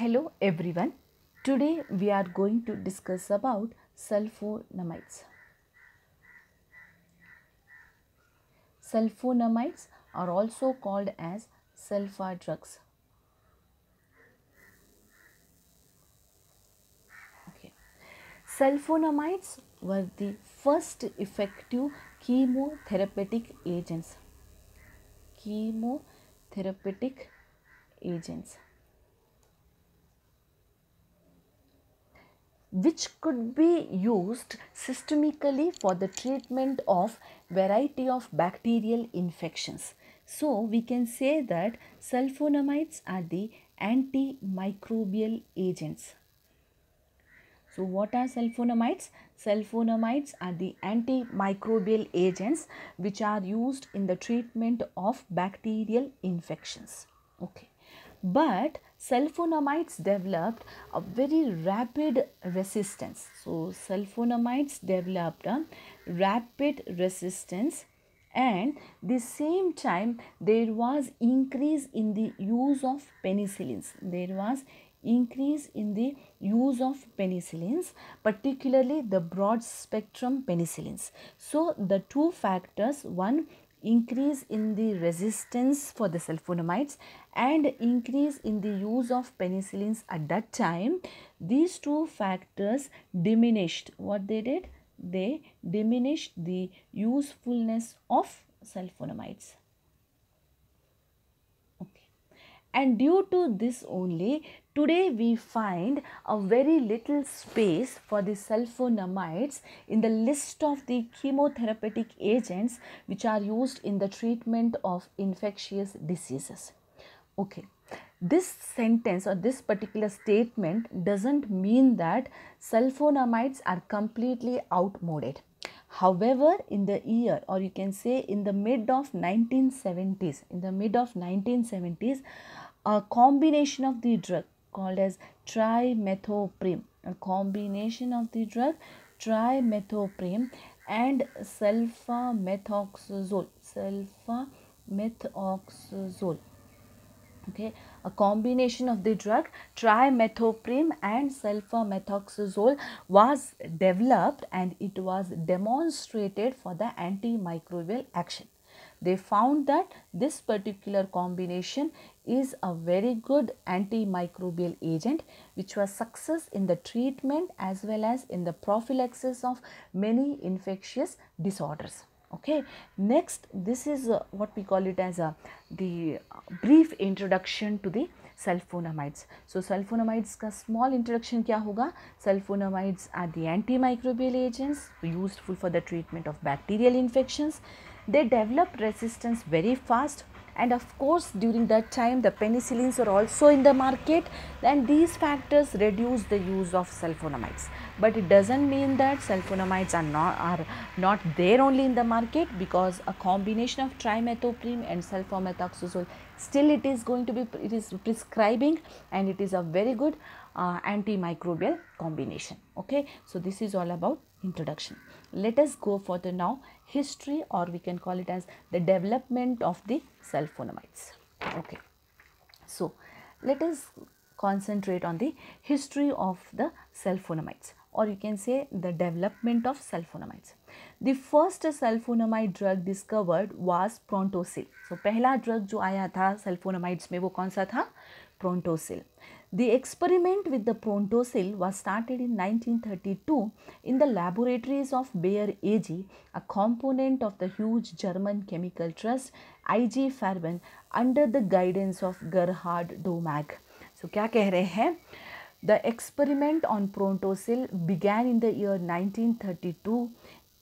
Hello everyone. Today we are going to discuss about sulfonamides. Sulfonamides are also called as sulfa drugs. Okay. Sulfonamides were the first effective chemotherapeutic agents. Chemotherapeutic agents. Which could be used systemically for the treatment of variety of bacterial infections. So, we can say that sulfonamides are the antimicrobial agents. So, what are sulfonamides? Sulfonamides are the antimicrobial agents which are used in the treatment of bacterial infections. Okay. But sulfonamides developed a very rapid resistance. So, sulfonamides developed a rapid resistance and the same time there was increase in the use of penicillins. There was increase in the use of penicillins, particularly the broad spectrum penicillins. So, the two factors, one increase in the resistance for the sulfonamides and increase in the use of penicillins at that time, these two factors diminished. What they did? They diminished the usefulness of sulfonamides. Okay. And due to this only, today we find a very little space for the sulfonamides in the list of the chemotherapeutic agents which are used in the treatment of infectious diseases. Okay, this sentence or this particular statement doesn't mean that sulfonamides are completely outmoded. However, in the year or you can say in the mid of 1970s, in the mid of 1970s, a combination of the drug called as trimethoprim, a combination of the drug trimethoprim and sulfamethoxazole, sulfamethoxazole okay? A combination of the drug trimethoprim and sulfamethoxazole was developed and it was demonstrated for the antimicrobial action. They found that this particular combination is a very good antimicrobial agent which was success in the treatment as well as in the prophylaxis of many infectious disorders okay next this is uh, what we call it as a the brief introduction to the sulfonamides so sulfonamides का small introduction क्या होगा sulfonamides are the antimicrobial agents useful for the treatment of bacterial infections they develop resistance very fast and of course during that time the penicillins are also in the market. And these factors reduce the use of sulfonamides. But it doesn't mean that sulfonamides are not are not there only in the market because a combination of trimethoprim and sulfamethoxazole still it is going to be it is prescribing and it is a very good uh, antimicrobial combination. Okay? So this is all about introduction let us go for the now history or we can call it as the development of the sulfonamides. Okay. So let us concentrate on the history of the sulfonamides or you can say the development of sulfonamides the first sulfonamide drug discovered was prontosil. So, पहला drug जो आया था sulphonamides में वो कौन सा था prontosil. The experiment with the prontosil was started in 1932 in the laboratories of Bayer AG, a component of the huge German chemical trust IG Farben under the guidance of Gerhard Domagk. So क्या कह रहे हैं The experiment on prontosil began in the year 1932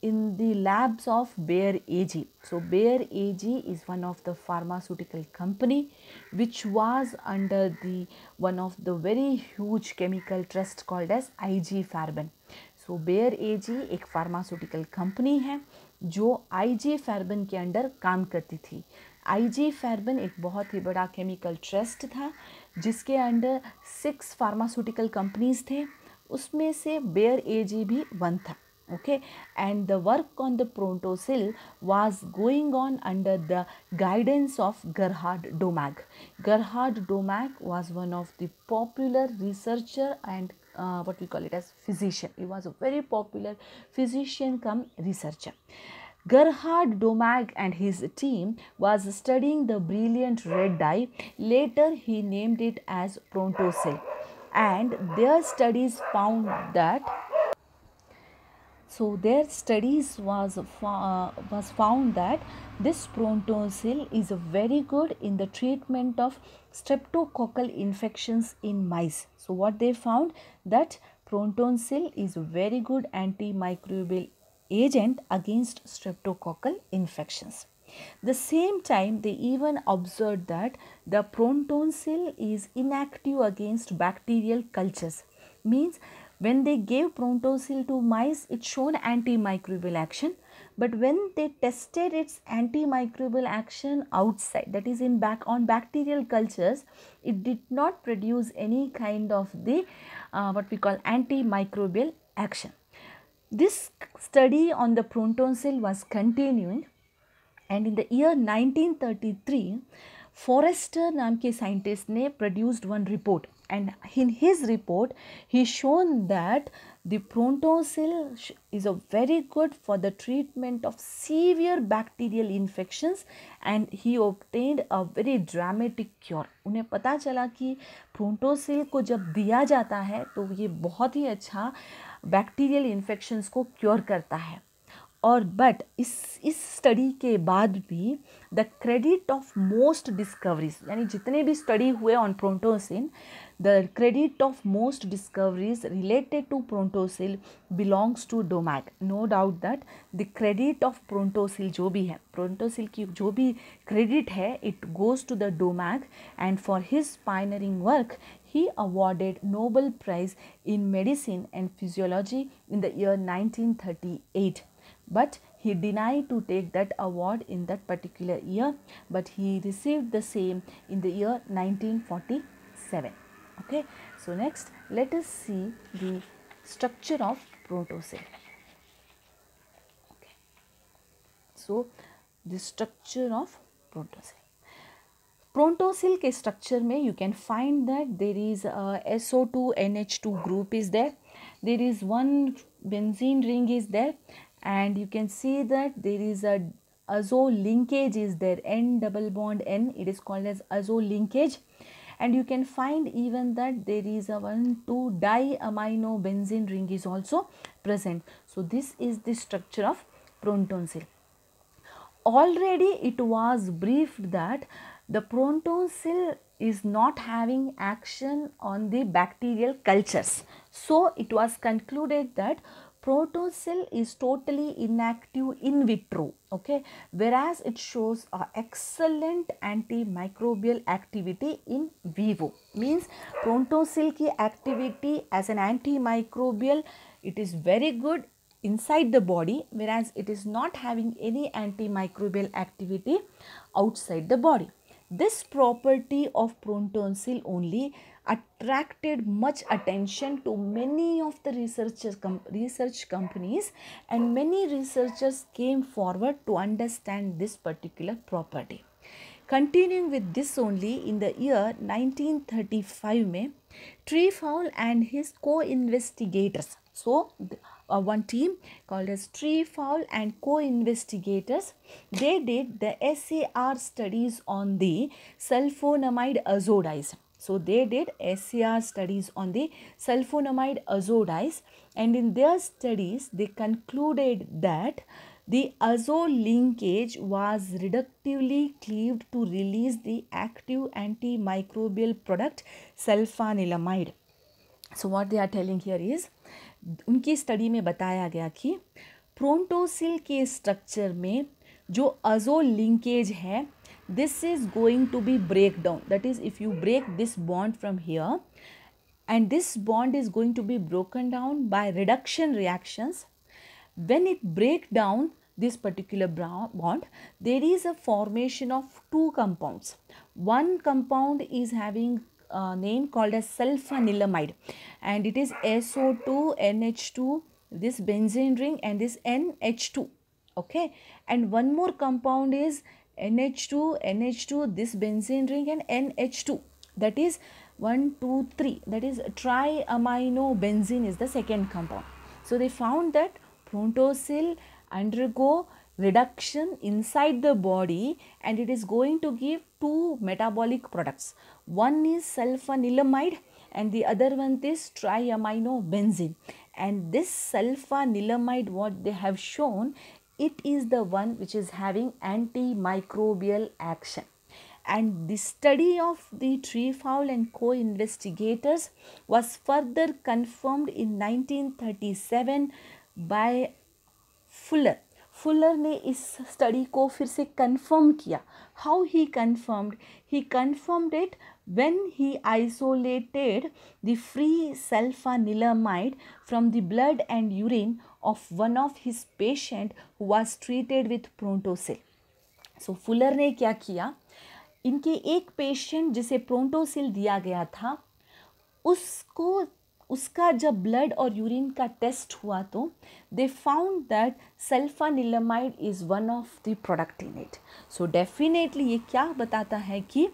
in the labs of Bayer AG. So Bayer AG is one of the pharmaceutical company which was under the one of the very huge chemical trust called as IG Farben. So Bayer AG एक pharmaceutical company है जो IG Farben के under काम करती थी IG Farben एक बहुत ही बड़ा chemical trust था जिसके अंडर सिक्स फार्मास्यूटिकल कंपनीज़ थे उसमें से बेयर एजी भी वन था okay? And the work on the prontosil was going on under the guidance of gerhard domagk gerhard domagk was one of the popular researcher and uh, what we call it as physician. He was a very popular physician come researcher. Gerhard Domagk and his team was studying the brilliant red dye. Later, he named it as Prontosil, and their studies found that so their studies was uh, was found that this prontosil is very good in the treatment of streptococcal infections in mice. So what they found that prontosil is a very good antimicrobial agent against streptococcal infections. The same time they even observed that the prontosil is inactive against bacterial cultures means when they gave prontosil to mice, it showed antimicrobial action. But when they tested its antimicrobial action outside, that is in back on bacterial cultures, it did not produce any kind of the uh, what we call antimicrobial action. This study on the prontosil was continuing and in the year 1933 Forrester नाम के scientist ने produced one report and in his report he shown that the prontosil is a very good for the treatment of severe bacterial infections and he obtained a very dramatic cure उन्हें पता चला कि Prontosil को जब दिया जाता है तो ये बहुत ही अच्छा बैक्टीरियल इन्फेक्शंस को क्योर करता है और बट इस इस स्टडी के बाद भी the credit of most discoveries यानी जितने भी स्टडी हुए on prontosil The credit of most discoveries related to Prontosil belongs to Domagk. No doubt that the credit of Prontosil जो भी है Prontosil की जो भी credit है it goes to the Domagk and for his pioneering work he awarded Nobel Prize in Medicine and Physiology in the year 1938. But he denied to take that award in that particular year, but he received the same in the year 1947 okay? So next let us see the structure of protosil okay? So the structure of protosil Prontosil के structure you can find that there is a SO2 NH2 group is there. There is one benzene ring is there and you can see that there is a azo linkage is there. N double bond N it is called as azo linkage and you can find even that there is a 1 2 diamino benzene ring is also present. So, this is the structure of prontosil. Already it was briefed that the prontosil is not having action on the bacterial cultures. So, it was concluded that Protosil is totally inactive in vitro, okay, whereas it shows a excellent antimicrobial activity in vivo. Means Protosil ki activity as an antimicrobial, it is very good inside the body whereas it is not having any antimicrobial activity outside the body. This property of Protosil only attracted much attention to many of the researchers com research companies and many researchers came forward to understand this particular property. Continuing with this only in the year 1935 में Tréfouël and his co-investigators so uh, one team called as Tréfouël and co-investigators they did the SAR studies on the sulfonamide azo-dyes so they did SCR studies on the sulfonamide azo dyes and in their studies they concluded that the azo linkage was reductively cleaved to release the active antimicrobial product sulfanilamide. So what they are telling here is उनकी study में बताया गया कि Prontosil के structure में जो अजो linkage है this is going to be breakdown. That is if you break this bond from here and this bond is going to be broken down by reduction reactions when it break down this particular bond there is a formation of two compounds. One compound is having a name called as sulfanilamide and it is SO2 NH2 this benzene ring and this NH2 okay? And one more compound is NH2 NH2 this benzene ring and NH2 that is 1 2 3 that is triamino benzene is the second compound. So they found that prontosil undergo reduction inside the body and it is going to give two metabolic products. One is sulfanilamide and the other one is triamino benzene. And this sulfanilamide what they have shown it is the one which is having antimicrobial action. And the study of the tréfouël and co-investigators was further confirmed in 1937 by fuller. Fuller ने इस study ko फिर से confirm किया। How he confirmed? He confirmed when he isolated the free sulfanilamide from the blood and urine of one of his patient who was treated with prontosil. So, Fuller ने क्या किया इनके एक patient जिसे प्रोंटोसिल दिया गया था, उसको, उसका जब ब्लड और यूरिन का टेस्ट हुआ तो they found that sulfanilamide is one of the product in it so definitely ये क्या बताता है कि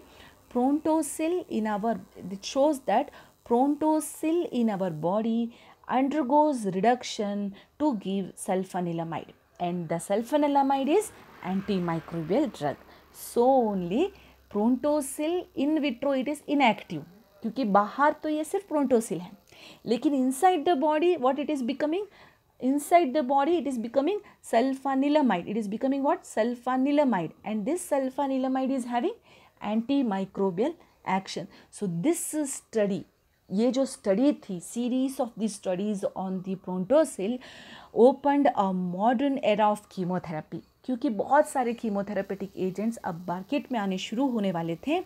prontosil in our it shows that prontosil in our body undergoes reduction to give sulfanilamide and the sulfanilamide is antimicrobial drug so only prontosil in vitro it is inactive क्योंकि बाहर तो ये सिर्फ प्रोंटोसिल है लेकिन inside the body what it is becoming inside the body it is becoming sulfanilamide it is becoming what sulfanilamide and this sulfanilamide is having antimicrobial action so this study ये जो study थी series of the studies on the prontosil opened a modern era of chemotherapy क्योंकि बहुत सारे chemotherapeutic agents अब market में आने शुरू होने वाले थे।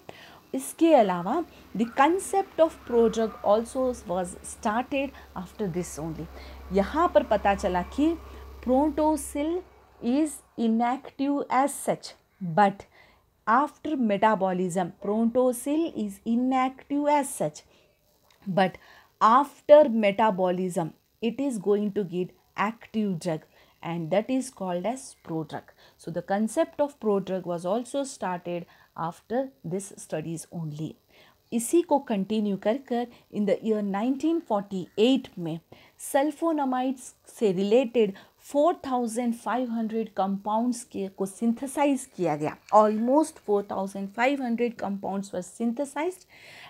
इसके अलावा the concept of prodrug also was started after this only यहाँ पर पता चला कि prontosil is inactive as such but after metabolism prontosil is inactive as such but after metabolism it is going to get active drug and that is called as prodrug so the concept of prodrug was also started after this studies only इसी को continue कर कर in the year 1948 में sulphonamides से related 4500 compounds के को synthesize किया गया almost 4500 compounds were synthesized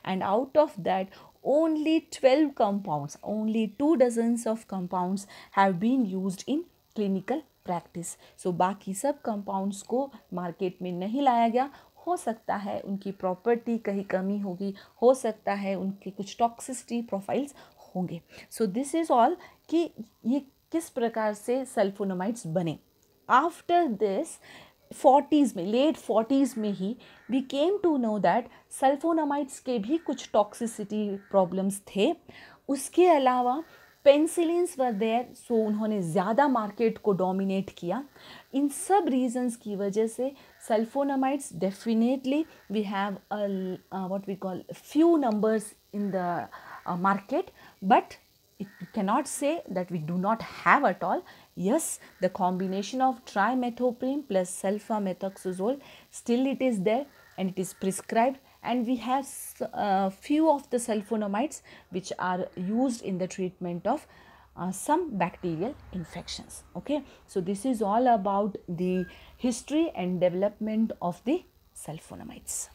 and out of that only 12 compounds, only two dozens of compounds have been used in clinical practice so बाकी सब कंपाउंड्स को मार्केट में नहीं लाया गया। हो सकता है उनकी प्रॉपर्टी कहीं कमी होगी, हो सकता है उनके कुछ टॉक्सिसिटी प्रोफाइल्स होंगे। सो दिस इज़ ऑल कि ये किस प्रकार से सल्फोनोमाइड्स बने। आफ्टर दिस फोर्टीज़ में लेट फोर्टीज़ में ही we came to know that sulfonamides के भी कुछ टॉक्सिसिटी प्रॉब्लम्स थे। उसके अलावा पेंसिलिन्स वर देयर सो उन्होंने ज़्यादा मार्केट को डोमिनेट किया। इन सब रीजंस की वजह से sulfonamides definitely we have what we call few numbers in the market but it, cannot say that we do not have at all. Yes, the combination of trimethoprim plus sulfamethoxazole still it is there and it is prescribed. And we have uh, few of the sulfonamides which are used in the treatment of uh, some bacterial infections. Okay? So this is all about the history and development of the sulfonamides